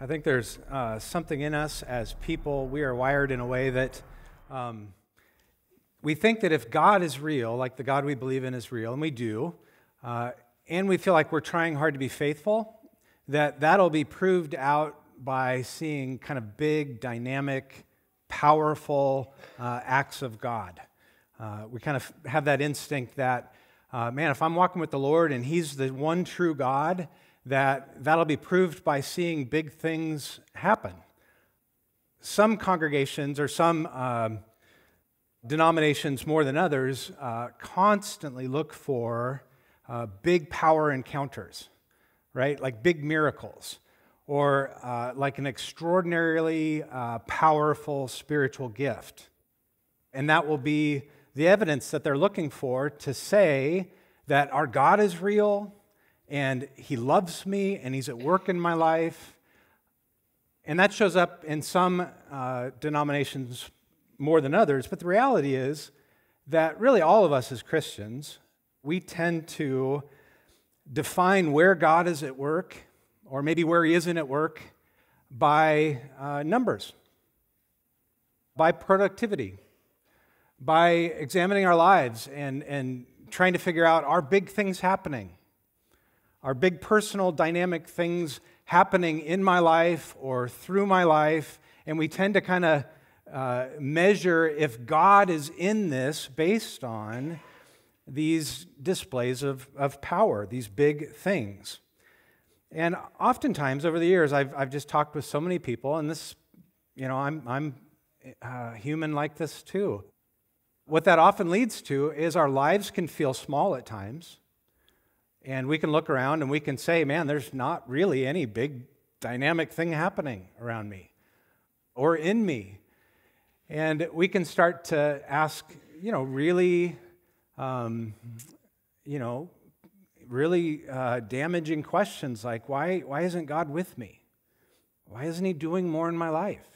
I think there's uh, something in us as people, we are wired in a way that um, we think that if God is real, like the God we believe in is real, and we do, uh, and we feel like we're trying hard to be faithful, that that'll be proved out by seeing kind of big, dynamic, powerful uh, acts of God. Uh, we kind of have that instinct that, uh, man, if I'm walking with the Lord and He's the one true God, that that'll be proved by seeing big things happen. Some congregations or some um, denominations more than others uh, constantly look for uh, big power encounters, right? Like big miracles or uh, like an extraordinarily uh, powerful spiritual gift. And that will be the evidence that they're looking for to say that our God is real and He loves me and He's at work in my life. And that shows up in some uh, denominations more than others. But the reality is that really all of us as Christians, we tend to define where God is at work, or maybe where He isn't at work, by uh, numbers, by productivity, by examining our lives and, and trying to figure out are big things happening? Are big personal dynamic things happening in my life or through my life? And we tend to kind of uh, measure if God is in this based on these displays of, of power, these big things. And oftentimes over the years, I've, I've just talked with so many people, and this, you know, I'm, I'm uh, human like this too. What that often leads to is our lives can feel small at times. And we can look around and we can say, man, there's not really any big dynamic thing happening around me or in me. And we can start to ask, you know, really, um, you know, really uh, damaging questions like, why, why isn't God with me? Why isn't He doing more in my life?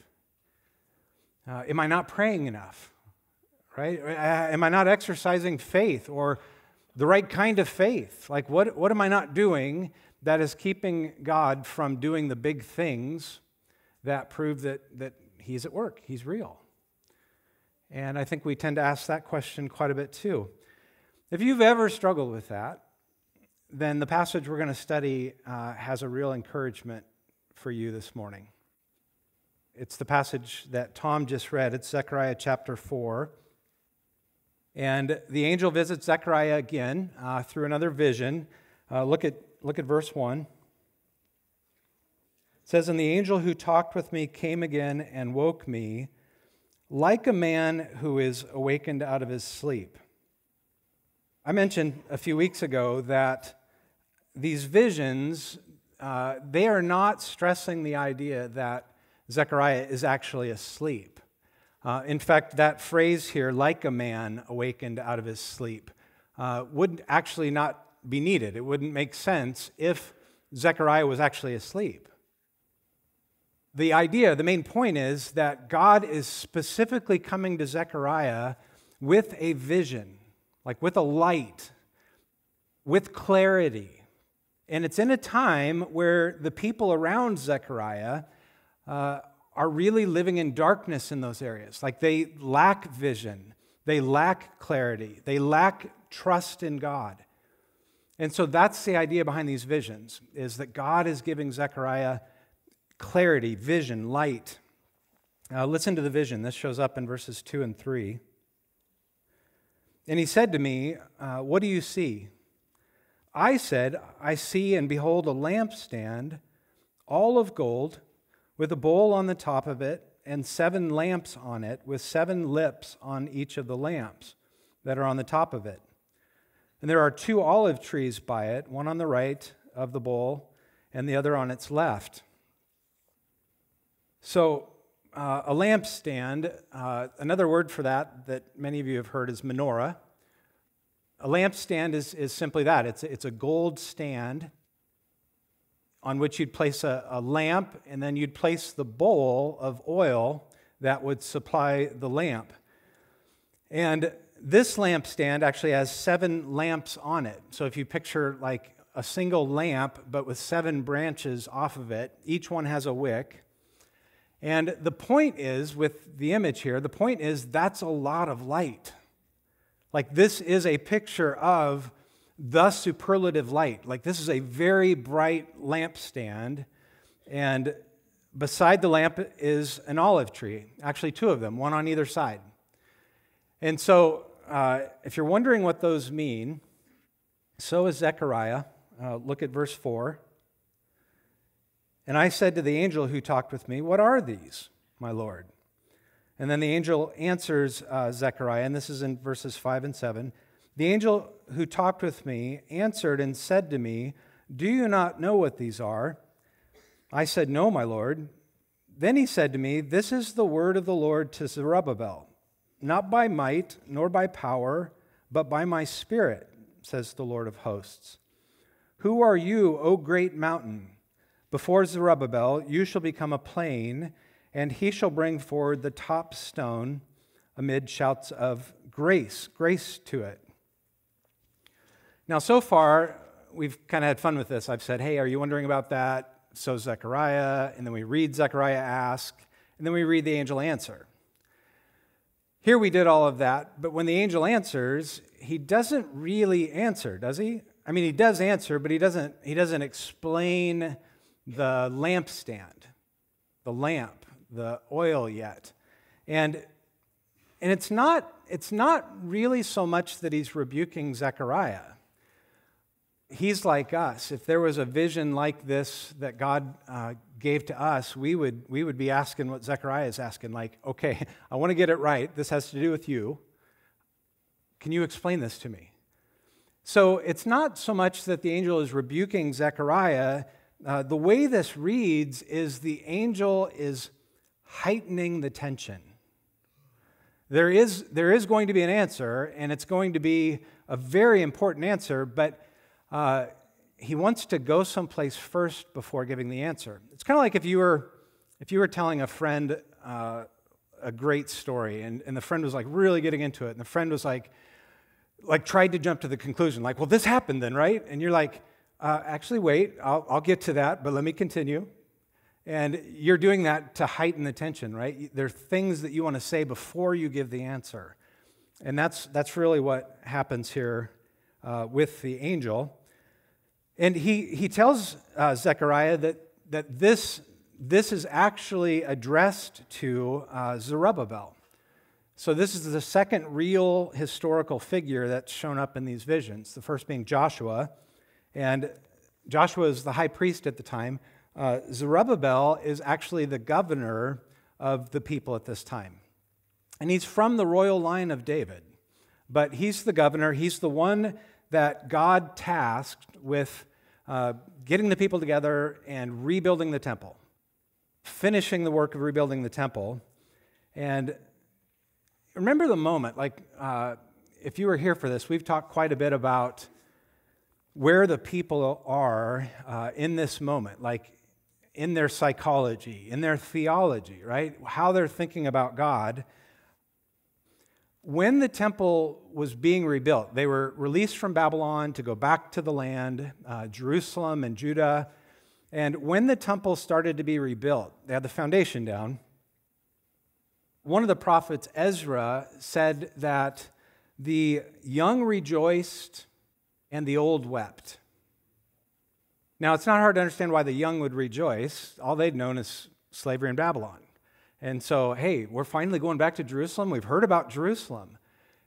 Uh, am I not praying enough? Right? Uh, am I not exercising faith or the right kind of faith? Like, what, what am I not doing that is keeping God from doing the big things that prove that, that He's at work, He's real? And I think we tend to ask that question quite a bit too. If you've ever struggled with that, then the passage we're going to study uh, has a real encouragement for you this morning. It's the passage that Tom just read. It's Zechariah chapter 4. And the angel visits Zechariah again uh, through another vision. Uh, look, at, look at verse 1. It says, And the angel who talked with me came again and woke me like a man who is awakened out of his sleep. I mentioned a few weeks ago that these visions, uh, they are not stressing the idea that Zechariah is actually asleep. Uh, in fact, that phrase here, like a man awakened out of his sleep, uh, would actually not be needed. It wouldn't make sense if Zechariah was actually asleep. The idea, the main point is that God is specifically coming to Zechariah with a vision, like with a light, with clarity. And it's in a time where the people around Zechariah uh, are really living in darkness in those areas. Like they lack vision, they lack clarity, they lack trust in God. And so that's the idea behind these visions is that God is giving Zechariah clarity, vision, light. Now listen to the vision. This shows up in verses 2 and 3. And he said to me, uh, What do you see? I said, I see and behold a lampstand, all of gold, with a bowl on the top of it, and seven lamps on it, with seven lips on each of the lamps that are on the top of it. And there are two olive trees by it, one on the right of the bowl, and the other on its left. So, uh, a lampstand, uh, another word for that that many of you have heard is menorah. A lampstand is, is simply that it's, it's a gold stand on which you'd place a, a lamp, and then you'd place the bowl of oil that would supply the lamp. And this lampstand actually has seven lamps on it. So if you picture like a single lamp, but with seven branches off of it. Each one has a wick. And the point is, with the image here, the point is that's a lot of light. Like, this is a picture of the superlative light. Like, this is a very bright lampstand. And beside the lamp is an olive tree, actually, two of them, one on either side. And so, uh, if you're wondering what those mean, so is Zechariah. Uh, look at verse 4. And I said to the angel who talked with me, What are these, my Lord? And then the angel answers uh, Zechariah, and this is in verses 5 and 7. The angel who talked with me answered and said to me, Do you not know what these are? I said, No, my Lord. Then he said to me, This is the word of the Lord to Zerubbabel, not by might nor by power, but by my spirit, says the Lord of hosts. Who are you, O great mountain? Before Zerubbabel, you shall become a plain, and he shall bring forward the top stone amid shouts of grace, grace to it. Now, so far, we've kind of had fun with this. I've said, hey, are you wondering about that? So Zechariah, and then we read Zechariah ask, and then we read the angel answer. Here we did all of that, but when the angel answers, he doesn't really answer, does he? I mean, he does answer, but he doesn't, he doesn't explain the lampstand, the lamp, the oil yet. And, and it's, not, it's not really so much that he's rebuking Zechariah. He's like us. If there was a vision like this that God uh, gave to us, we would, we would be asking what Zechariah is asking like, okay, I want to get it right. This has to do with you. Can you explain this to me? So it's not so much that the angel is rebuking Zechariah uh, the way this reads is the angel is heightening the tension. There is, there is going to be an answer, and it's going to be a very important answer, but uh, he wants to go someplace first before giving the answer. It's kind of like if you were, if you were telling a friend uh, a great story, and, and the friend was like really getting into it, and the friend was like, like tried to jump to the conclusion, like, well, this happened then, right? And you're like, uh, actually, wait, I'll, I'll get to that, but let me continue. And you're doing that to heighten the tension, right? There are things that you want to say before you give the answer. And that's, that's really what happens here uh, with the angel. And he, he tells uh, Zechariah that, that this, this is actually addressed to uh, Zerubbabel. So, this is the second real historical figure that's shown up in these visions, the first being Joshua. And Joshua is the high priest at the time. Uh, Zerubbabel is actually the governor of the people at this time. And he's from the royal line of David. But he's the governor, he's the one that God tasked with uh, getting the people together and rebuilding the temple, finishing the work of rebuilding the temple. And remember the moment, like uh, if you were here for this, we've talked quite a bit about where the people are uh, in this moment, like in their psychology, in their theology, right? How they're thinking about God. When the temple was being rebuilt, they were released from Babylon to go back to the land, uh, Jerusalem and Judah. And when the temple started to be rebuilt, they had the foundation down. One of the prophets, Ezra, said that the young rejoiced and the old wept. Now, it's not hard to understand why the young would rejoice. All they'd known is slavery in Babylon. And so, hey, we're finally going back to Jerusalem. We've heard about Jerusalem.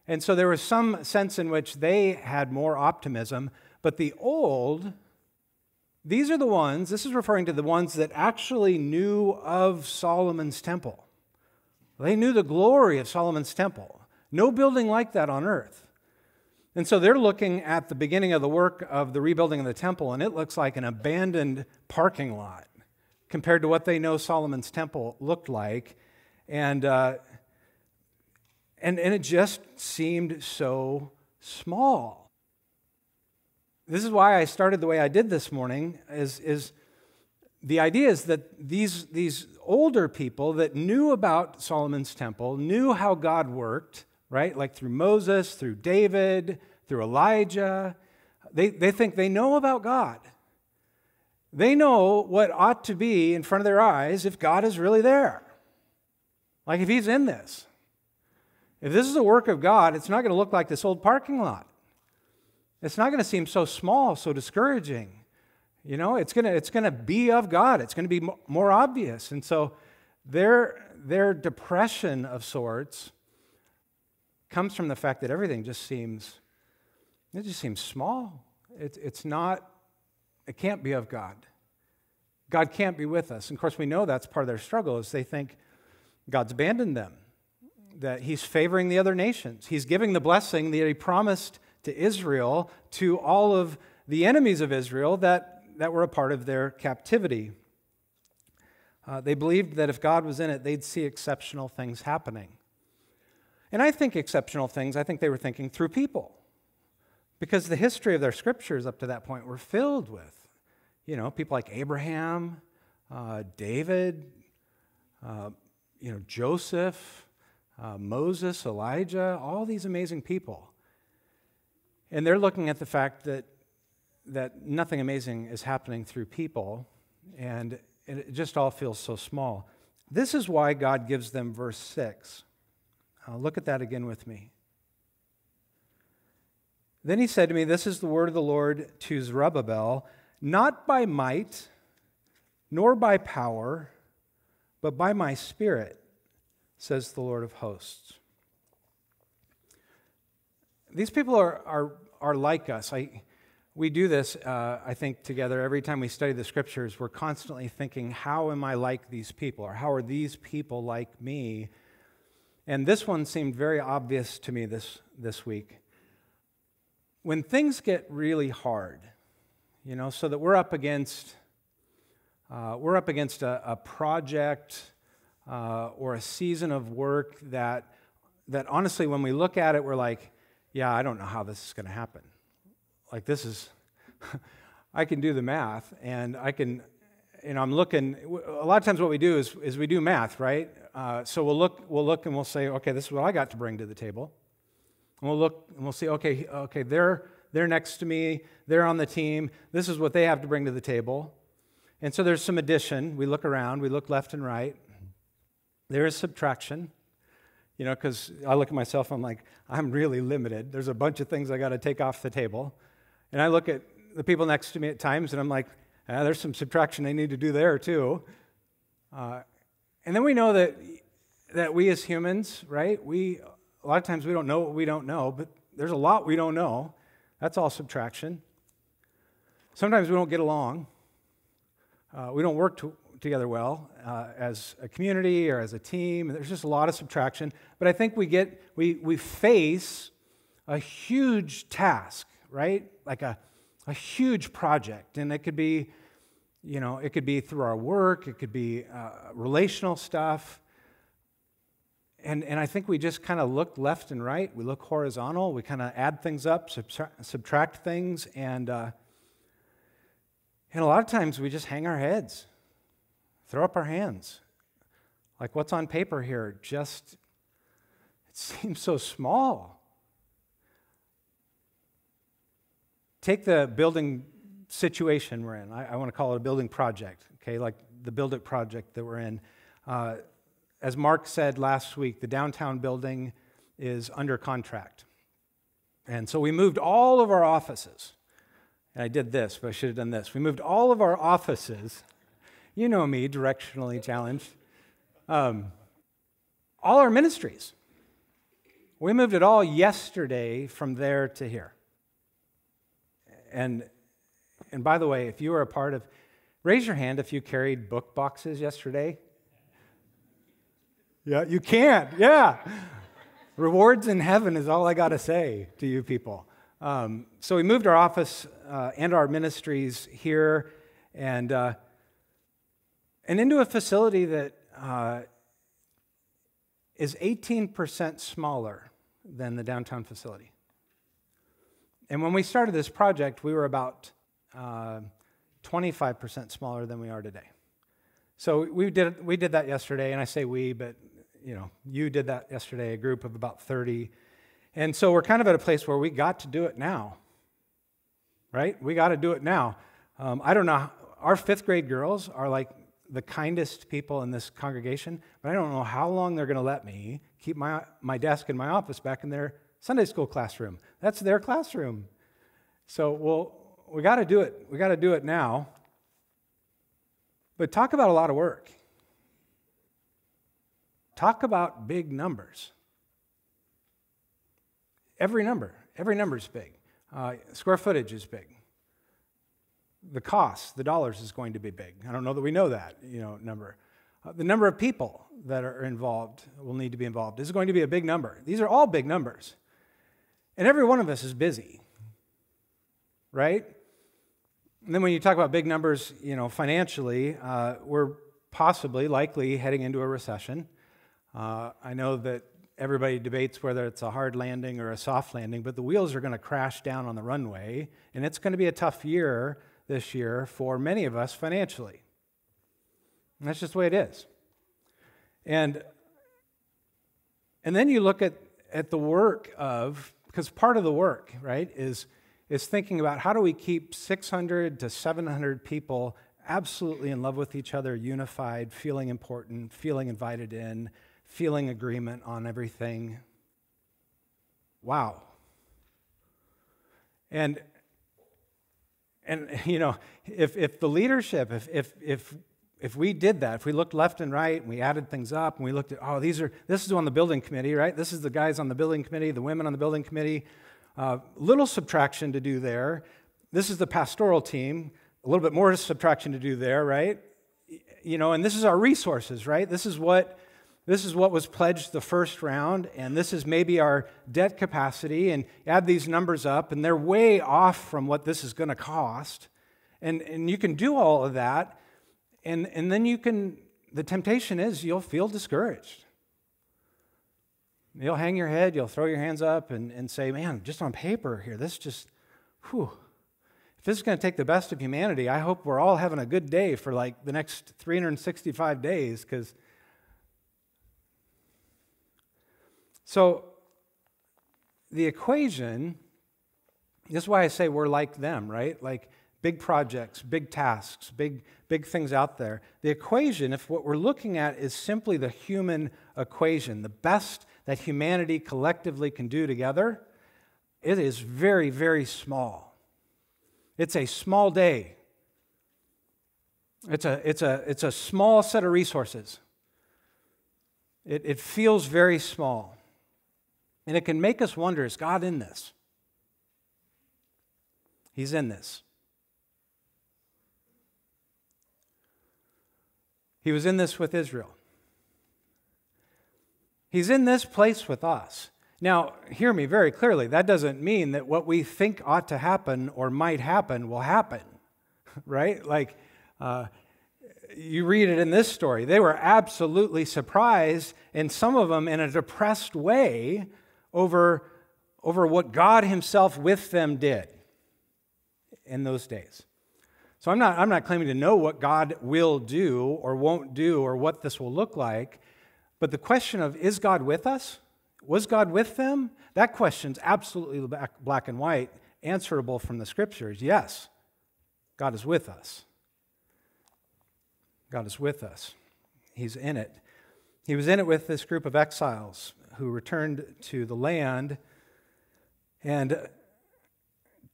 And so there was some sense in which they had more optimism. But the old, these are the ones, this is referring to the ones that actually knew of Solomon's temple. They knew the glory of Solomon's temple. No building like that on earth. And so they're looking at the beginning of the work of the rebuilding of the temple, and it looks like an abandoned parking lot compared to what they know Solomon's temple looked like. And, uh, and, and it just seemed so small. This is why I started the way I did this morning, is, is the idea is that these, these older people that knew about Solomon's temple, knew how God worked, right? Like through Moses, through David, through Elijah. They, they think they know about God. They know what ought to be in front of their eyes if God is really there. Like if He's in this. If this is a work of God, it's not going to look like this old parking lot. It's not going to seem so small, so discouraging. You know, it's going to, it's going to be of God. It's going to be more obvious. And so their, their depression of sorts comes from the fact that everything just seems, it just seems small. It, it's not, it can't be of God. God can't be with us. And of course, we know that's part of their struggle is they think God's abandoned them that he's favoring the other nations. He's giving the blessing that he promised to Israel to all of the enemies of Israel that, that were a part of their captivity. Uh, they believed that if God was in it, they'd see exceptional things happening. And I think exceptional things, I think they were thinking through people. Because the history of their scriptures up to that point were filled with, you know, people like Abraham, uh, David, uh, you know, Joseph, uh, Moses, Elijah, all these amazing people. And they're looking at the fact that, that nothing amazing is happening through people, and it just all feels so small. This is why God gives them verse 6. Uh, look at that again with me. Then he said to me, This is the word of the Lord to Zerubbabel, not by might, nor by power, but by my spirit says the Lord of hosts. These people are, are, are like us. I, we do this, uh, I think, together every time we study the scriptures. We're constantly thinking, how am I like these people? Or how are these people like me? And this one seemed very obvious to me this, this week. When things get really hard, you know, so that we're up against, uh, we're up against a, a project uh, or a season of work that, that honestly, when we look at it, we're like, yeah, I don't know how this is going to happen. Like, this is, I can do the math, and I can, you know, I'm looking, a lot of times what we do is, is we do math, right? Uh, so we'll look, we'll look and we'll say, okay, this is what I got to bring to the table. And we'll look and we'll see, okay, okay, they're, they're next to me, they're on the team, this is what they have to bring to the table. And so there's some addition. We look around, we look left and right, there is subtraction, you know, because I look at myself, and I'm like, I'm really limited. There's a bunch of things I got to take off the table. And I look at the people next to me at times, and I'm like, ah, there's some subtraction they need to do there, too. Uh, and then we know that, that we as humans, right, we, a lot of times we don't know what we don't know, but there's a lot we don't know. That's all subtraction. Sometimes we don't get along. Uh, we don't work to, together well uh, as a community or as a team. There's just a lot of subtraction. But I think we get, we, we face a huge task, right? Like a, a huge project. And it could be, you know, it could be through our work, it could be uh, relational stuff. And, and I think we just kind of look left and right. We look horizontal. We kind of add things up, subtract, subtract things, and, uh, and a lot of times we just hang our heads throw up our hands. Like what's on paper here just, it seems so small. Take the building situation we're in. I, I want to call it a building project, okay, like the build it project that we're in. Uh, as Mark said last week, the downtown building is under contract. And so we moved all of our offices. And I did this, but I should have done this. We moved all of our offices you know me, directionally challenged. Um, all our ministries. We moved it all yesterday from there to here. And, and by the way, if you were a part of, raise your hand if you carried book boxes yesterday. Yeah, you can't. Yeah. Rewards in heaven is all I got to say to you people. Um, so we moved our office uh, and our ministries here, and uh, and into a facility that uh, is 18% smaller than the downtown facility. And when we started this project, we were about uh, 25% smaller than we are today. So we did, we did that yesterday, and I say we, but you know, you did that yesterday, a group of about 30. And so we're kind of at a place where we got to do it now. right? We got to do it now. Um, I don't know. Our fifth grade girls are like the kindest people in this congregation, but I don't know how long they're going to let me keep my, my desk in my office back in their Sunday school classroom. That's their classroom. So, well, we got to do it. We got to do it now. But talk about a lot of work. Talk about big numbers. Every number, every number is big. Uh, square footage is big. The cost, the dollars is going to be big. I don't know that we know that, you know, number. Uh, the number of people that are involved will need to be involved This is going to be a big number. These are all big numbers. And every one of us is busy, right? And then when you talk about big numbers, you know, financially, uh, we're possibly, likely heading into a recession. Uh, I know that everybody debates whether it's a hard landing or a soft landing, but the wheels are going to crash down on the runway, and it's going to be a tough year this year for many of us financially. And that's just the way it is. And, and then you look at, at the work of, because part of the work, right, is, is thinking about how do we keep 600 to 700 people absolutely in love with each other, unified, feeling important, feeling invited in, feeling agreement on everything. Wow. And and you know, if if the leadership, if if if if we did that, if we looked left and right and we added things up and we looked at, oh, these are this is on the building committee, right? This is the guys on the building committee, the women on the building committee. Uh, little subtraction to do there. This is the pastoral team. A little bit more subtraction to do there, right? You know, and this is our resources, right? This is what this is what was pledged the first round, and this is maybe our debt capacity, and add these numbers up, and they're way off from what this is going to cost. And, and you can do all of that, and, and then you can, the temptation is you'll feel discouraged. You'll hang your head, you'll throw your hands up and, and say, man, just on paper here, this just, whew. If this is going to take the best of humanity, I hope we're all having a good day for like the next 365 days because So, the equation, this is why I say we're like them, right? Like big projects, big tasks, big, big things out there. The equation, if what we're looking at is simply the human equation, the best that humanity collectively can do together, it is very, very small. It's a small day. It's a, it's a, it's a small set of resources. It, it feels very small. And it can make us wonder is God in this? He's in this. He was in this with Israel. He's in this place with us. Now, hear me very clearly. That doesn't mean that what we think ought to happen or might happen will happen, right? Like, uh, you read it in this story. They were absolutely surprised, and some of them in a depressed way, over, over what God Himself with them did in those days. So I'm not, I'm not claiming to know what God will do or won't do or what this will look like, but the question of is God with us? Was God with them? That question's absolutely black, black and white, answerable from the scriptures. Yes, God is with us. God is with us. He's in it. He was in it with this group of exiles who returned to the land. And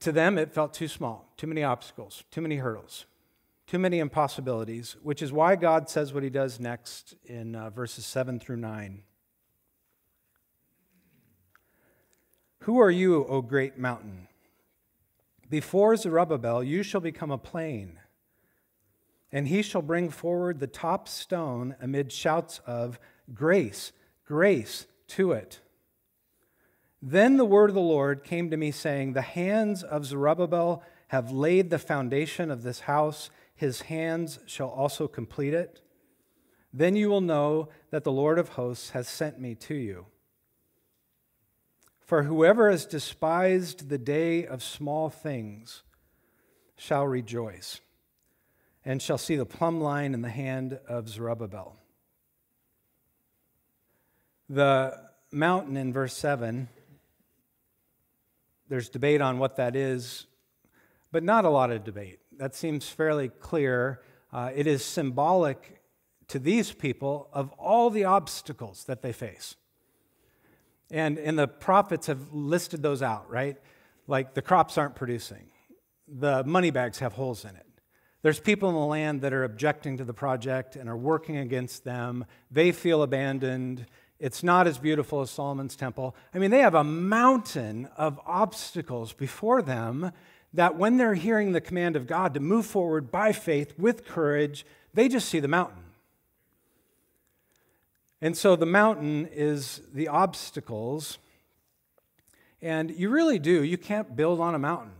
to them, it felt too small, too many obstacles, too many hurdles, too many impossibilities, which is why God says what he does next in uh, verses 7 through 9. Who are you, O great mountain? Before Zerubbabel, you shall become a plain, and he shall bring forward the top stone amid shouts of grace, grace to it. Then the word of the Lord came to me, saying, The hands of Zerubbabel have laid the foundation of this house, his hands shall also complete it. Then you will know that the Lord of hosts has sent me to you. For whoever has despised the day of small things shall rejoice, and shall see the plumb line in the hand of Zerubbabel. The mountain in verse 7, there's debate on what that is, but not a lot of debate. That seems fairly clear. Uh, it is symbolic to these people of all the obstacles that they face. And, and the prophets have listed those out, right? Like the crops aren't producing, the money bags have holes in it. There's people in the land that are objecting to the project and are working against them. They feel abandoned. It's not as beautiful as Solomon's temple. I mean, they have a mountain of obstacles before them that when they're hearing the command of God to move forward by faith with courage, they just see the mountain. And so the mountain is the obstacles. And you really do, you can't build on a mountain.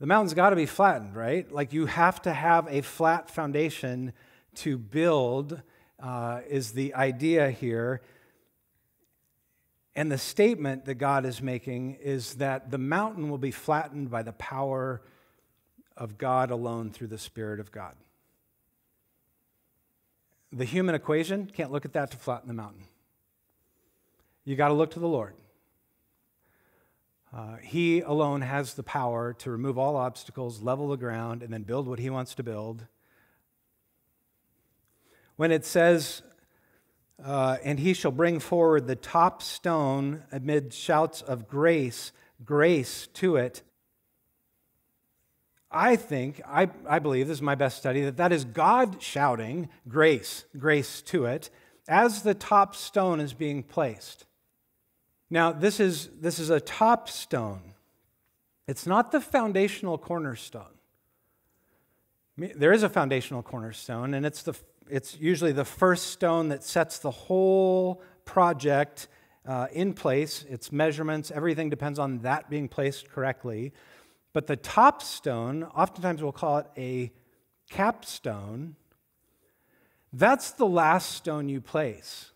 The mountain's got to be flattened, right? Like you have to have a flat foundation to build, uh, is the idea here. And the statement that God is making is that the mountain will be flattened by the power of God alone through the Spirit of God. The human equation, can't look at that to flatten the mountain. You got to look to the Lord. Uh, he alone has the power to remove all obstacles, level the ground, and then build what he wants to build. When it says uh, and he shall bring forward the top stone amid shouts of grace, grace to it. I think, I, I believe, this is my best study, that that is God shouting grace, grace to it, as the top stone is being placed. Now, this is, this is a top stone. It's not the foundational cornerstone. There is a foundational cornerstone, and it's the it's usually the first stone that sets the whole project uh, in place. Its measurements, everything depends on that being placed correctly. But the top stone, oftentimes we'll call it a capstone, that's the last stone you place.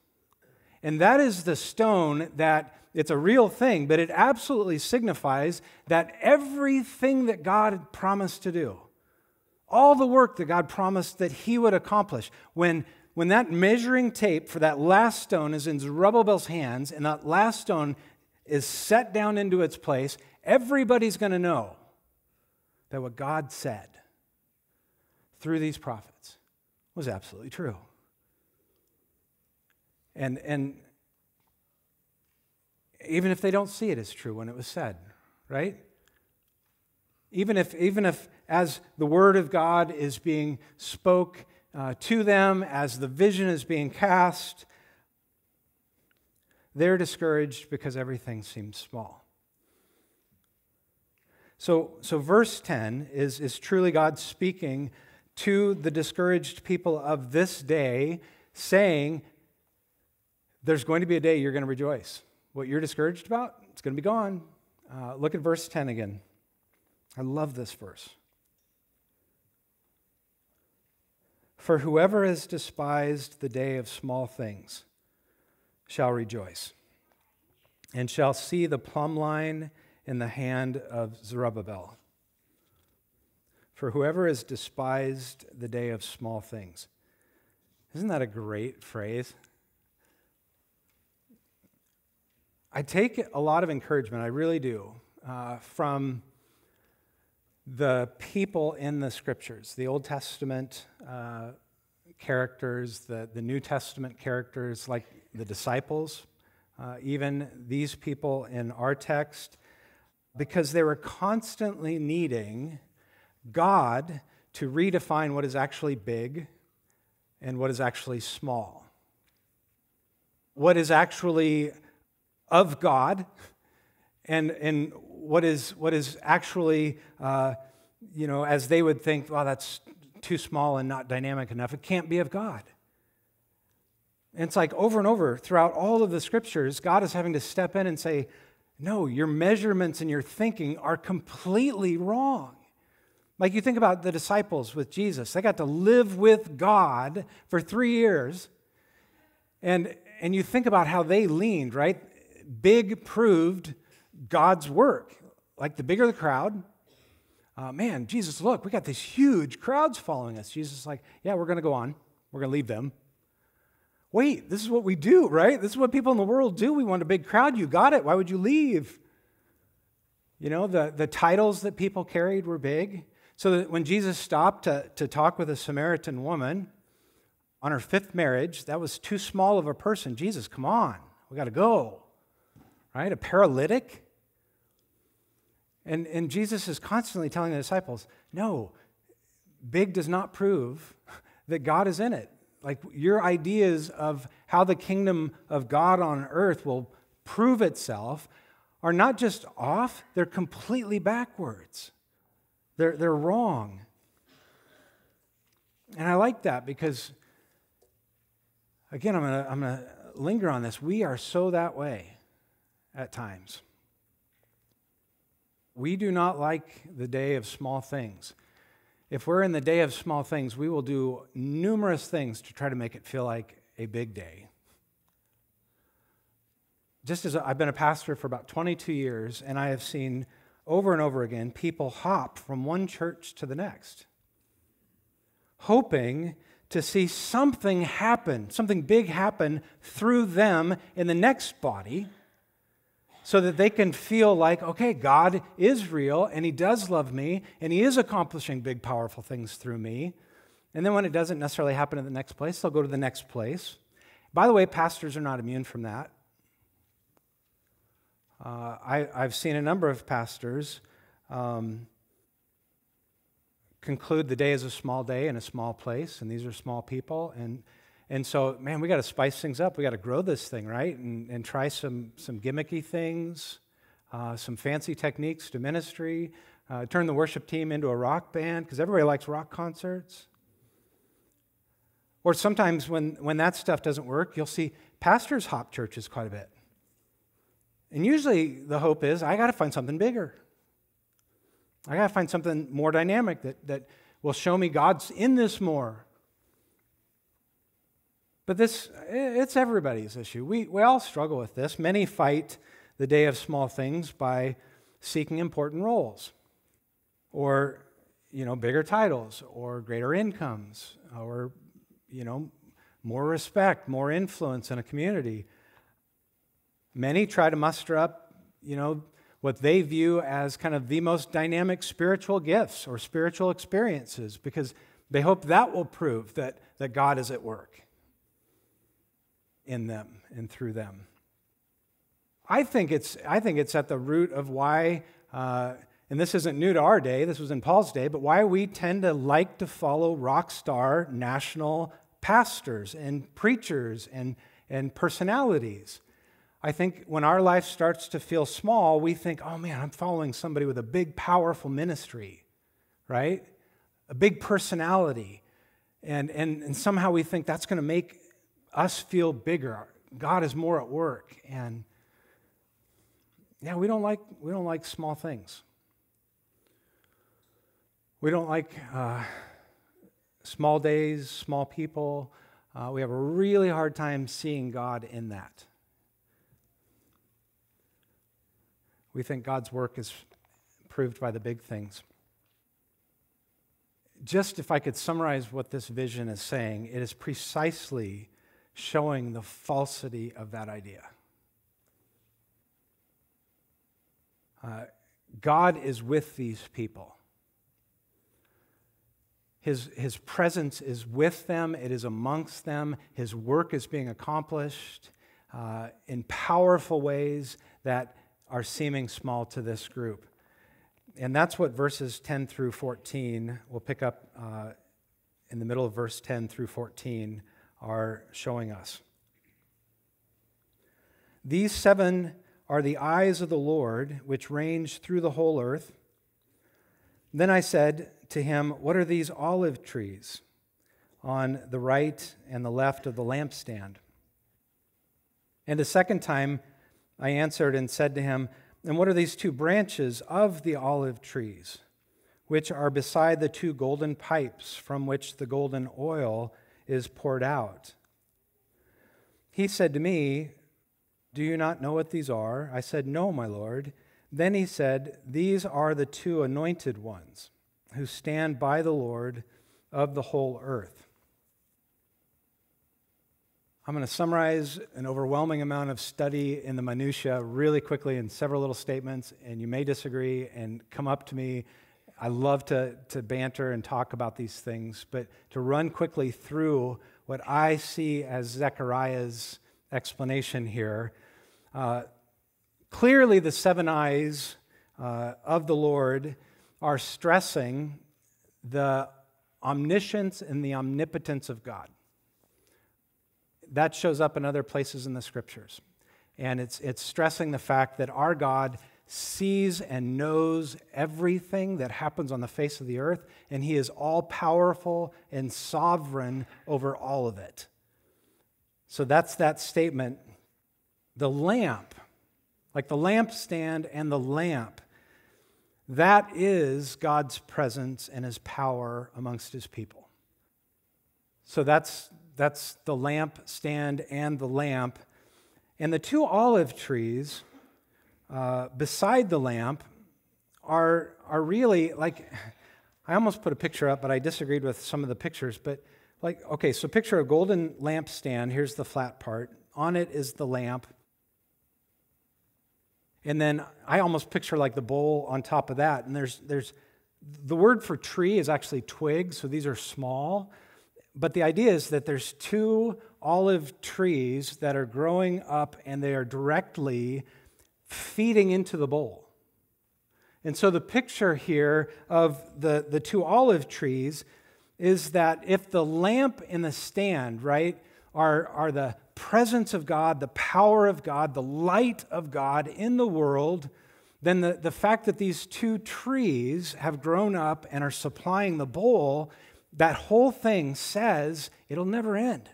And that is the stone that it's a real thing, but it absolutely signifies that everything that God promised to do, all the work that God promised that he would accomplish. When, when that measuring tape for that last stone is in Zerubbabel's hands and that last stone is set down into its place, everybody's going to know that what God said through these prophets was absolutely true. And, and even if they don't see it as true when it was said, right? Even if, even if as the word of God is being spoke uh, to them, as the vision is being cast, they're discouraged because everything seems small. So, so verse 10 is, is truly God speaking to the discouraged people of this day, saying, There's going to be a day you're going to rejoice. What you're discouraged about, it's going to be gone. Uh, look at verse 10 again. I love this verse. For whoever has despised the day of small things shall rejoice, and shall see the plumb line in the hand of Zerubbabel. For whoever has despised the day of small things. Isn't that a great phrase? I take a lot of encouragement, I really do, uh, from the people in the scriptures, the Old Testament uh, characters, the, the New Testament characters, like the disciples, uh, even these people in our text, because they were constantly needing God to redefine what is actually big and what is actually small. What is actually of God and, and what is, what is actually, uh, you know, as they would think, well, that's too small and not dynamic enough. It can't be of God. And it's like over and over throughout all of the scriptures, God is having to step in and say, no, your measurements and your thinking are completely wrong. Like you think about the disciples with Jesus, they got to live with God for three years. And, and you think about how they leaned, right? Big proved God's work. Like the bigger the crowd, uh, man, Jesus, look, we got these huge crowds following us. Jesus is like, yeah, we're going to go on. We're going to leave them. Wait, this is what we do, right? This is what people in the world do. We want a big crowd. You got it. Why would you leave? You know, the, the titles that people carried were big. So that when Jesus stopped to, to talk with a Samaritan woman on her fifth marriage, that was too small of a person. Jesus, come on, we got to go. Right? A paralytic. And, and Jesus is constantly telling the disciples, no, big does not prove that God is in it. Like your ideas of how the kingdom of God on earth will prove itself are not just off, they're completely backwards. They're, they're wrong. And I like that because, again, I'm going to I'm going to linger on this. We are so that way at times. We do not like the day of small things. If we're in the day of small things, we will do numerous things to try to make it feel like a big day. Just as I've been a pastor for about 22 years, and I have seen over and over again people hop from one church to the next, hoping to see something happen, something big happen through them in the next body so that they can feel like, okay, God is real and He does love me and He is accomplishing big, powerful things through me. And then when it doesn't necessarily happen in the next place, they'll go to the next place. By the way, pastors are not immune from that. Uh, I, have seen a number of pastors um, conclude the day as a small day in a small place, and these are small people, and and so, man, we got to spice things up. We got to grow this thing, right? And, and try some, some gimmicky things, uh, some fancy techniques to ministry, uh, turn the worship team into a rock band, because everybody likes rock concerts. Or sometimes when, when that stuff doesn't work, you'll see pastors hop churches quite a bit. And usually the hope is I got to find something bigger. I got to find something more dynamic that, that will show me God's in this more. But this, it's everybody's issue. We, we all struggle with this. Many fight the day of small things by seeking important roles or, you know, bigger titles or greater incomes or, you know, more respect, more influence in a community. Many try to muster up, you know, what they view as kind of the most dynamic spiritual gifts or spiritual experiences because they hope that will prove that, that God is at work in them and through them. I think it's, I think it's at the root of why, uh, and this isn't new to our day, this was in Paul's day, but why we tend to like to follow rock star national pastors and preachers and, and personalities. I think when our life starts to feel small, we think, oh man, I'm following somebody with a big, powerful ministry, right? A big personality. And, and, and somehow we think that's going to make us feel bigger. God is more at work. And yeah, we don't like, we don't like small things. We don't like uh, small days, small people. Uh, we have a really hard time seeing God in that. We think God's work is proved by the big things. Just if I could summarize what this vision is saying, it is precisely showing the falsity of that idea. Uh, God is with these people. His, his presence is with them, it is amongst them. His work is being accomplished uh, in powerful ways that are seeming small to this group. And that's what verses 10 through 14, we'll pick up uh, in the middle of verse 10 through 14 are showing us. These seven are the eyes of the Lord, which range through the whole earth. Then I said to him, What are these olive trees on the right and the left of the lampstand? And a second time I answered and said to him, And what are these two branches of the olive trees, which are beside the two golden pipes from which the golden oil is poured out. He said to me, Do you not know what these are? I said, No, my Lord. Then he said, These are the two anointed ones who stand by the Lord of the whole earth. I'm going to summarize an overwhelming amount of study in the minutiae really quickly in several little statements, and you may disagree and come up to me. I love to, to banter and talk about these things, but to run quickly through what I see as Zechariah's explanation here. Uh, clearly, the seven eyes uh, of the Lord are stressing the omniscience and the omnipotence of God that shows up in other places in the scriptures. And it's, it's stressing the fact that our God sees and knows everything that happens on the face of the earth, and He is all powerful and sovereign over all of it. So that's that statement. The lamp, like the lampstand and the lamp, that is God's presence and His power amongst His people. So that's that's the lamp stand and the lamp. And the two olive trees uh, beside the lamp are, are really like, I almost put a picture up, but I disagreed with some of the pictures. But, like, okay, so picture a golden lamp stand. Here's the flat part. On it is the lamp. And then I almost picture like the bowl on top of that. And there's, there's the word for tree is actually twig, so these are small but the idea is that there's two olive trees that are growing up and they are directly feeding into the bowl. And so the picture here of the, the two olive trees is that if the lamp and the stand, right, are, are the presence of God, the power of God, the light of God in the world, then the, the fact that these two trees have grown up and are supplying the bowl that whole thing says it'll never end.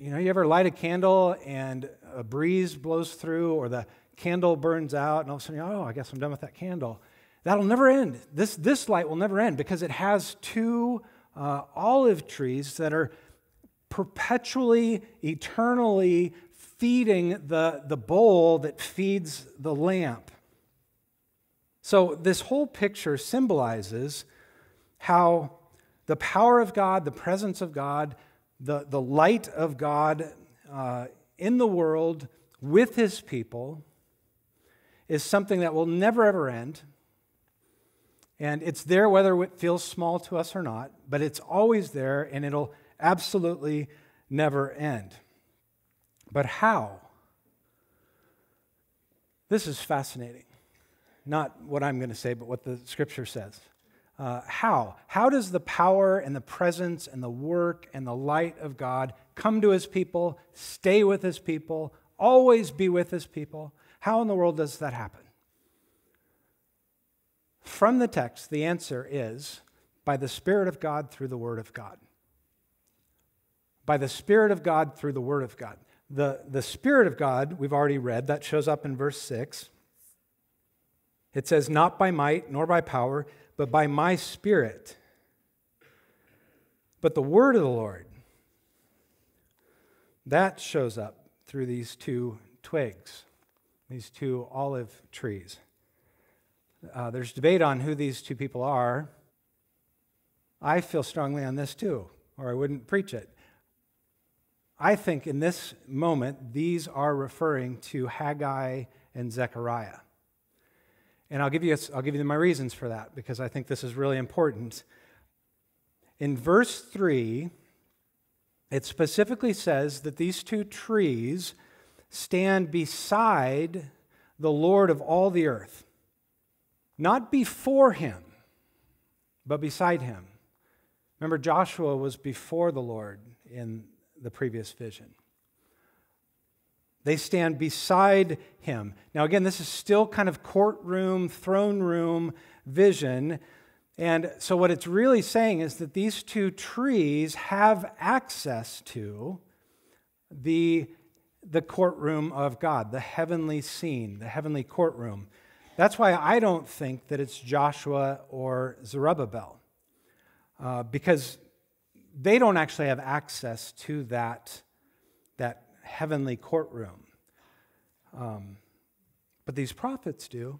You know, you ever light a candle and a breeze blows through or the candle burns out and all of a sudden, oh, I guess I'm done with that candle. That'll never end. This, this light will never end because it has two uh, olive trees that are perpetually, eternally feeding the, the bowl that feeds the lamp. So, this whole picture symbolizes how the power of God, the presence of God, the, the light of God uh, in the world with his people is something that will never, ever end. And it's there whether it feels small to us or not, but it's always there and it'll absolutely never end. But how? This is fascinating. Not what I'm going to say, but what the scripture says. Uh, how? How does the power and the presence and the work and the light of God come to his people, stay with his people, always be with his people? How in the world does that happen? From the text, the answer is by the Spirit of God through the Word of God. By the Spirit of God through the Word of God. The, the Spirit of God, we've already read, that shows up in verse 6. It says, Not by might nor by power, but by my Spirit. But the word of the Lord, that shows up through these two twigs, these two olive trees. Uh, there's debate on who these two people are. I feel strongly on this too, or I wouldn't preach it. I think in this moment, these are referring to Haggai and Zechariah. And I'll give, you, I'll give you my reasons for that because I think this is really important. In verse 3, it specifically says that these two trees stand beside the Lord of all the earth. Not before him, but beside him. Remember, Joshua was before the Lord in the previous vision. They stand beside him. Now, again, this is still kind of courtroom, throne room vision. And so, what it's really saying is that these two trees have access to the, the courtroom of God, the heavenly scene, the heavenly courtroom. That's why I don't think that it's Joshua or Zerubbabel, uh, because they don't actually have access to that, that heavenly courtroom. Um, but these prophets do,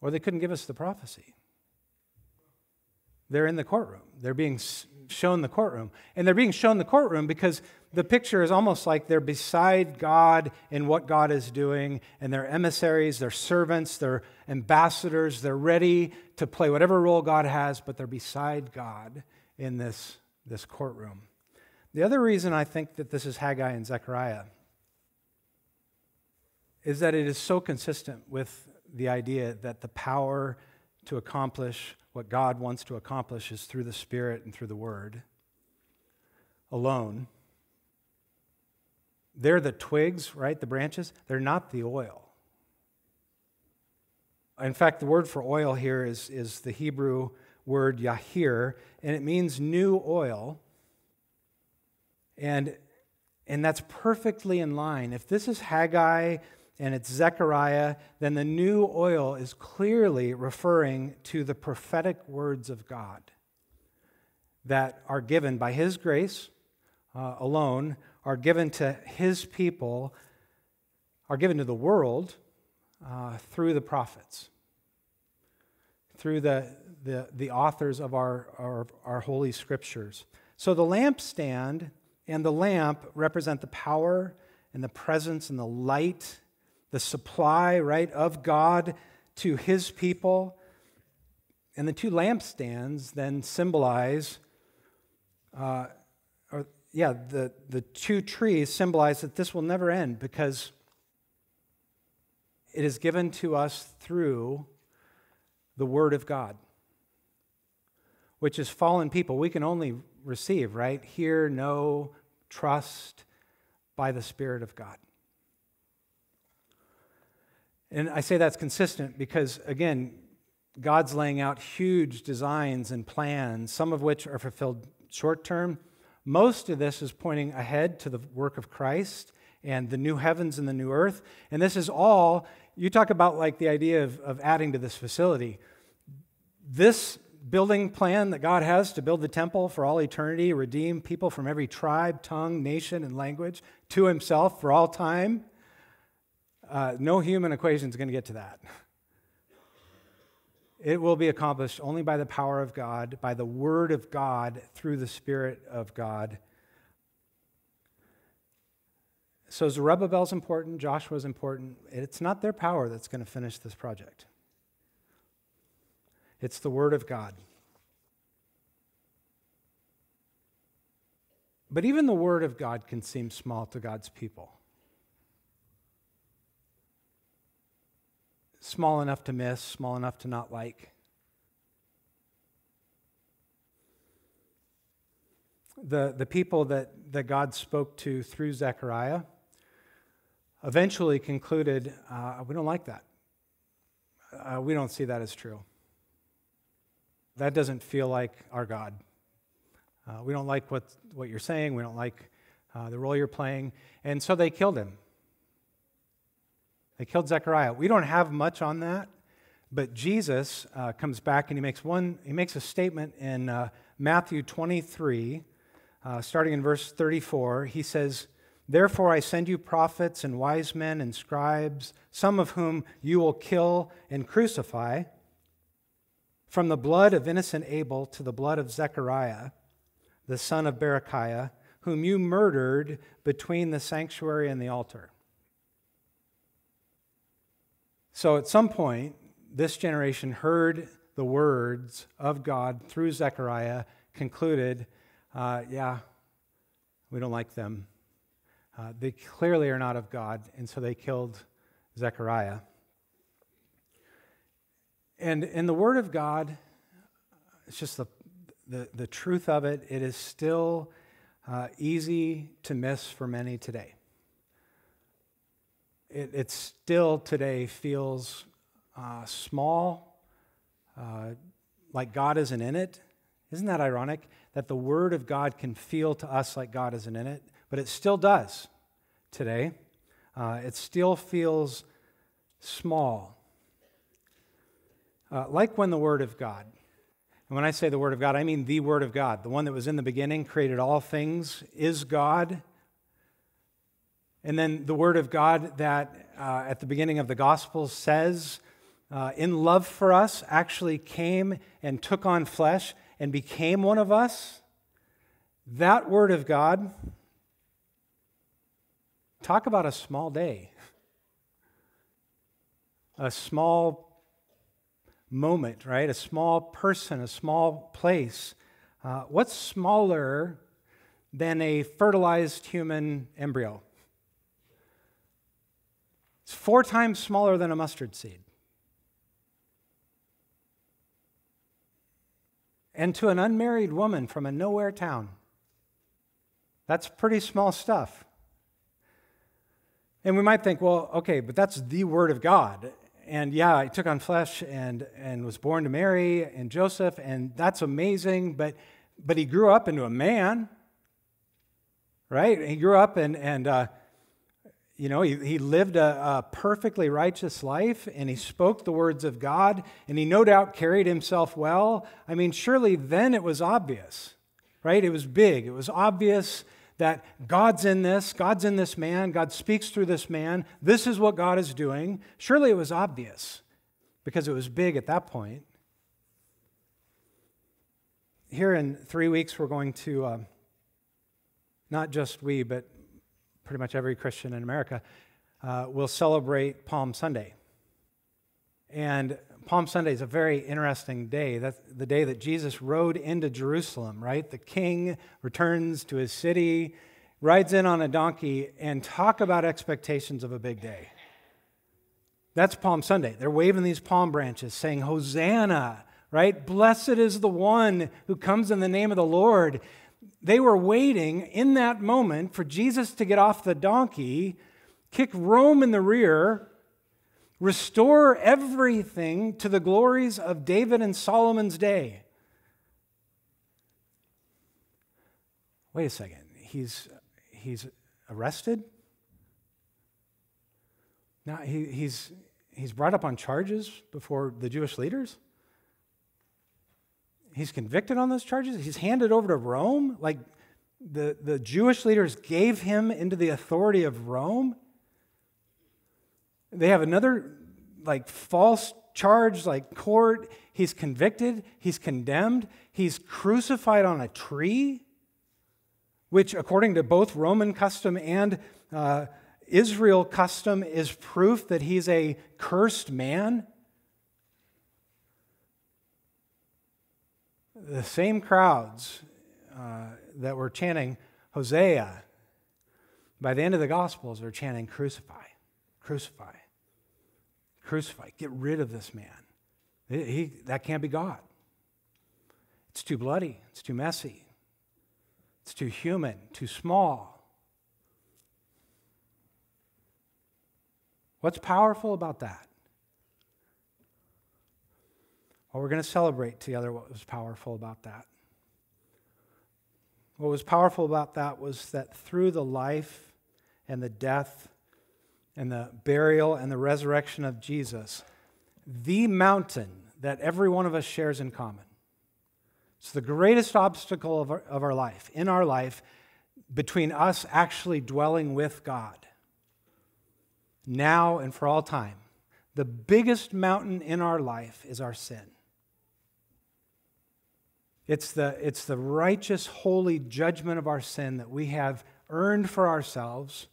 or they couldn't give us the prophecy. They're in the courtroom. They're being shown the courtroom. And they're being shown the courtroom because the picture is almost like they're beside God in what God is doing, and they're emissaries, they're servants, they're ambassadors, they're ready to play whatever role God has, but they're beside God in this, this courtroom. The other reason I think that this is Haggai and Zechariah is that it is so consistent with the idea that the power to accomplish what God wants to accomplish is through the Spirit and through the Word alone. They're the twigs, right? The branches. They're not the oil. In fact, the word for oil here is, is the Hebrew word yahir, and it means new oil. And, and that's perfectly in line. If this is Haggai and it's Zechariah, then the new oil is clearly referring to the prophetic words of God that are given by His grace uh, alone, are given to His people, are given to the world uh, through the prophets, through the, the, the authors of our, our, our holy scriptures. So the lampstand and the lamp represent the power and the presence and the light the supply, right, of God to his people. And the two lampstands then symbolize, uh, or yeah, the, the two trees symbolize that this will never end because it is given to us through the Word of God, which is fallen people. We can only receive, right? Hear, know, trust by the Spirit of God. And I say that's consistent because, again, God's laying out huge designs and plans, some of which are fulfilled short term. Most of this is pointing ahead to the work of Christ and the new heavens and the new earth. And this is all, you talk about like the idea of, of adding to this facility. This building plan that God has to build the temple for all eternity, redeem people from every tribe, tongue, nation, and language to himself for all time uh, no human equation is going to get to that. It will be accomplished only by the power of God, by the Word of God, through the Spirit of God. So Zerubbabel is important, Joshua is important. It's not their power that's going to finish this project, it's the Word of God. But even the Word of God can seem small to God's people. small enough to miss, small enough to not like. The, the people that, that God spoke to through Zechariah eventually concluded uh, we don't like that. Uh, we don't see that as true. That doesn't feel like our God. Uh, we don't like what, what you're saying. We don't like uh, the role you're playing. And so they killed him. They killed Zechariah. We don't have much on that, but Jesus uh, comes back and he makes one. He makes a statement in uh, Matthew 23, uh, starting in verse 34. He says, "Therefore I send you prophets and wise men and scribes, some of whom you will kill and crucify." From the blood of innocent Abel to the blood of Zechariah, the son of Berechiah, whom you murdered between the sanctuary and the altar. So at some point, this generation heard the words of God through Zechariah, concluded, uh, yeah, we don't like them. Uh, they clearly are not of God, and so they killed Zechariah. And in the Word of God, it's just the, the, the truth of it, it is still uh, easy to miss for many today it, it still today feels uh, small, uh, like God isn't in it. Isn't that ironic? That the Word of God can feel to us like God isn't in it, but it still does today. Uh, it still feels small. Uh, like when the Word of God, and when I say the Word of God, I mean the Word of God, the one that was in the beginning, created all things, is God, and then the Word of God that uh, at the beginning of the Gospel says, uh, in love for us, actually came and took on flesh and became one of us. That word of God, talk about a small day, a small moment, right? A small person, a small place. Uh, what's smaller than a fertilized human embryo? It's four times smaller than a mustard seed. And to an unmarried woman from a nowhere town, that's pretty small stuff. And we might think, well, okay, but that's the Word of God. And yeah, he took on flesh and, and was born to Mary and Joseph, and that's amazing, but, but he grew up into a man, right? He grew up and, and uh, you know, he, he lived a, a, perfectly righteous life and he spoke the words of God and he no doubt carried himself well. I mean, surely then it was obvious, right? It was big. It was obvious that God's in this, God's in this man, God speaks through this man. This is what God is doing. Surely it was obvious because it was big at that point. Here in three weeks, we're going to, uh, not just we, but pretty much every Christian in America, uh, will celebrate Palm Sunday. And Palm Sunday is a very interesting day. That's the day that Jesus rode into Jerusalem, right? The king returns to his city, rides in on a donkey, and talk about expectations of a big day. That's Palm Sunday. They're waving these palm branches saying, Hosanna, right? Blessed is the one who comes in the name of the Lord. They were waiting in that moment for Jesus to get off the donkey, kick Rome in the rear, restore everything to the glories of David and Solomon's day. Wait a second. He's, he's arrested? Now, he, he's, he's brought up on charges before the Jewish leaders? he's convicted on those charges. He's handed over to Rome. Like the, the Jewish leaders gave him into the authority of Rome. They have another like false charge, like court. He's convicted, he's condemned, he's crucified on a tree, which, according to both Roman custom and uh, Israel custom, is proof that he's a cursed man. the same crowds uh, that were chanting Hosanna, by the end of the Gospels, are chanting crucify, crucify, crucify. Get rid of this man. He, that can't be God. It's too bloody, it's too messy, it's too human, too small. What's powerful about that? Well, we're going to celebrate together what was powerful about that. What was powerful about that was that through the life and the death and the burial and the resurrection of Jesus, the mountain that every one of us shares in common. It's the greatest obstacle of our, of our life, in our life, between us actually dwelling with God, now and for all time. The biggest mountain in our life is our sin. It's the, it's the righteous, holy judgment of our sin that we have earned for ourselves.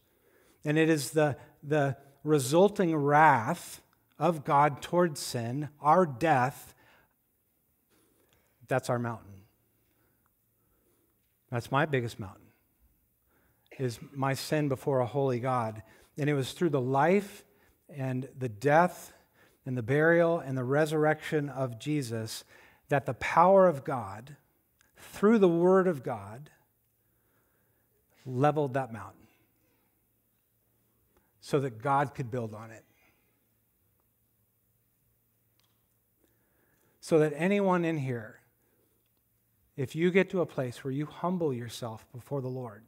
And it is the, the resulting wrath of God towards sin, our death. That's our mountain. That's my biggest mountain, is my sin before a holy God. And it was through the life and the death and the burial and the resurrection of Jesus that the power of God, through the Word of God, leveled that mountain so that God could build on it. So that anyone in here, if you get to a place where you humble yourself before the Lord,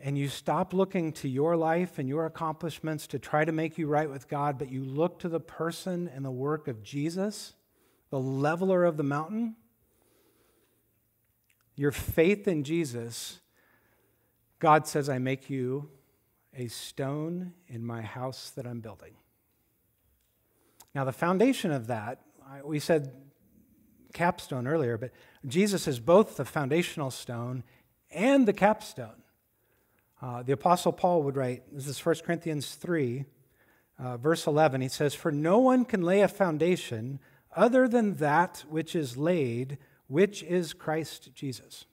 and you stop looking to your life and your accomplishments to try to make you right with God, but you look to the person and the work of Jesus, the leveler of the mountain, your faith in Jesus, God says, I make you a stone in my house that I'm building. Now, the foundation of that, we said capstone earlier, but Jesus is both the foundational stone and the capstone. Uh, the Apostle Paul would write, this is 1 Corinthians 3, uh, verse 11. He says, For no one can lay a foundation other than that which is laid, which is Christ Jesus.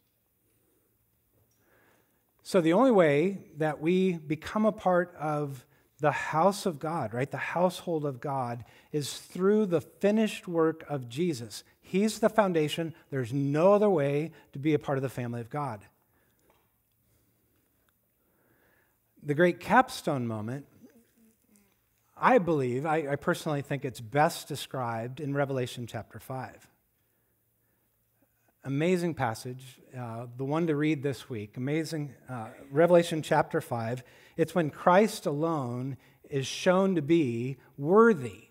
So, the only way that we become a part of the house of God, right, the household of God, is through the finished work of Jesus. He's the foundation. There's no other way to be a part of the family of God. The great capstone moment, I believe, I, I personally think it's best described in Revelation chapter 5 amazing passage, uh, the one to read this week. Amazing. Uh, Revelation chapter 5. It's when Christ alone is shown to be worthy.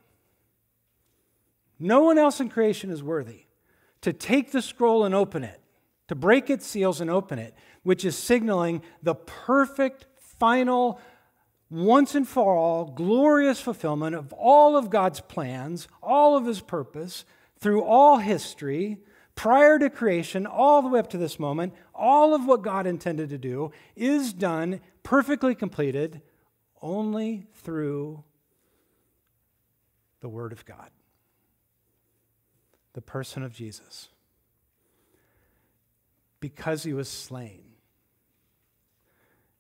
No one else in creation is worthy to take the scroll and open it, to break its seals and open it, which is signaling the perfect, final, once and for all, glorious fulfillment of all of God's plans, all of his purpose through all history prior to creation, all the way up to this moment, all of what God intended to do is done, perfectly completed, only through the Word of God, the person of Jesus. Because he was slain.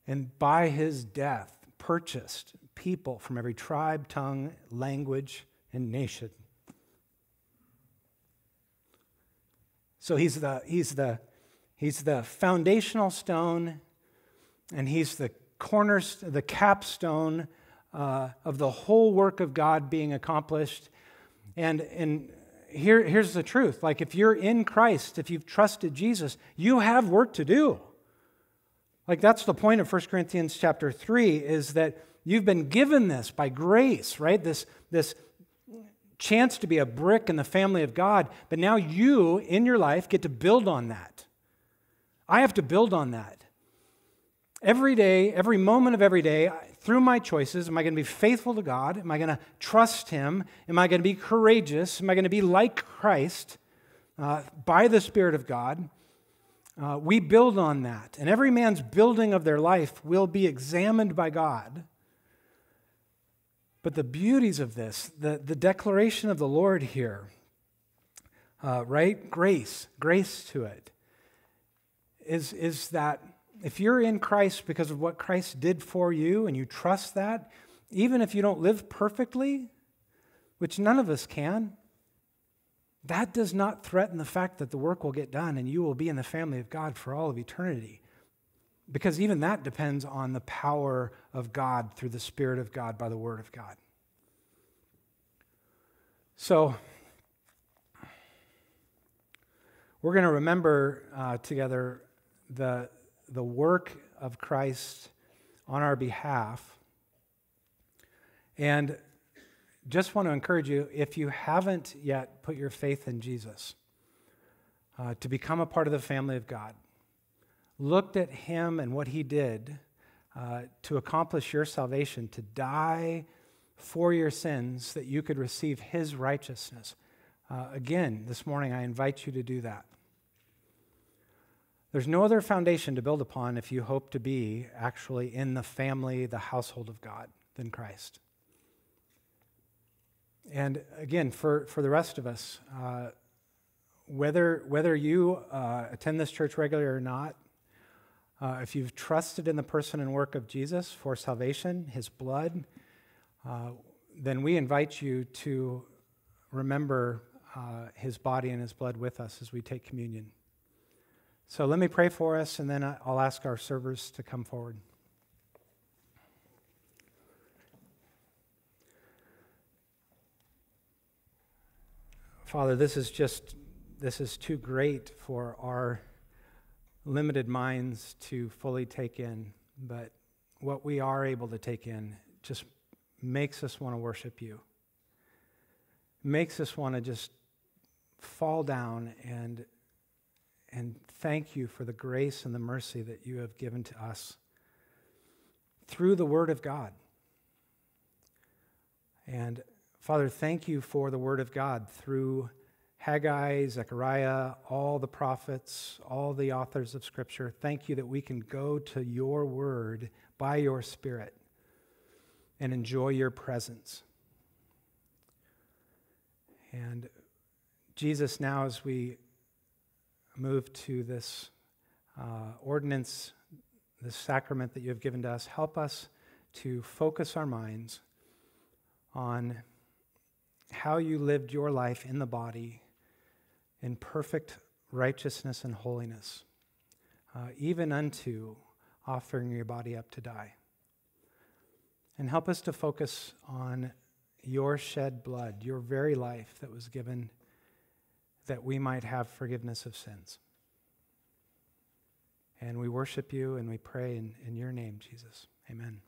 And by his death, purchased people from every tribe, tongue, language, and nation So he's the, he's the, he's the foundational stone, and he's the corner, the capstone uh, of the whole work of God being accomplished. And, and here, here's the truth like, if you're in Christ, if you've trusted Jesus, you have work to do. Like, that's the point of 1 Corinthians chapter 3 is that you've been given this by grace, right? This, this chance to be a brick in the family of God, but now you in your life get to build on that. I have to build on that. Every day, every moment of every day, through my choices, am I going to be faithful to God? Am I going to trust Him? Am I going to be courageous? Am I going to be like Christ uh, by the Spirit of God? Uh, we build on that. And every man's building of their life will be examined by God but the beauties of this, the, the declaration of the Lord here, uh, right? Grace, grace to it, is, is that if you're in Christ because of what Christ did for you and you trust that, even if you don't live perfectly, which none of us can, that does not threaten the fact that the work will get done and you will be in the family of God for all of eternity. Because even that depends on the power of God through the Spirit of God by the Word of God. So, we're going to remember uh, together the, the work of Christ on our behalf. And just want to encourage you if you haven't yet put your faith in Jesus uh, to become a part of the family of God, looked at him and what he did uh, to accomplish your salvation, to die for your sins that you could receive his righteousness. Uh, again, this morning, I invite you to do that. There's no other foundation to build upon if you hope to be actually in the family, the household of God, than Christ. And again, for, for the rest of us, uh, whether, whether you uh, attend this church regularly or not, uh, if you've trusted in the person and work of Jesus for salvation, his blood, uh, then we invite you to remember uh, his body and his blood with us as we take communion. So let me pray for us, and then I'll ask our servers to come forward. Father, this is just this is too great for our limited minds to fully take in, but what we are able to take in just makes us want to worship you. Makes us want to just fall down and and thank you for the grace and the mercy that you have given to us through the Word of God. And Father, thank you for the Word of God through Haggai, Zechariah, all the prophets, all the authors of Scripture. Thank you that we can go to your word by your Spirit and enjoy your presence. And Jesus, now as we move to this uh, ordinance, this sacrament that you have given to us, help us to focus our minds on how you lived your life in the body in perfect righteousness and holiness, uh, even unto offering your body up to die. And help us to focus on your shed blood, your very life that was given that we might have forgiveness of sins. And we worship you and we pray in, in your name, Jesus. Amen.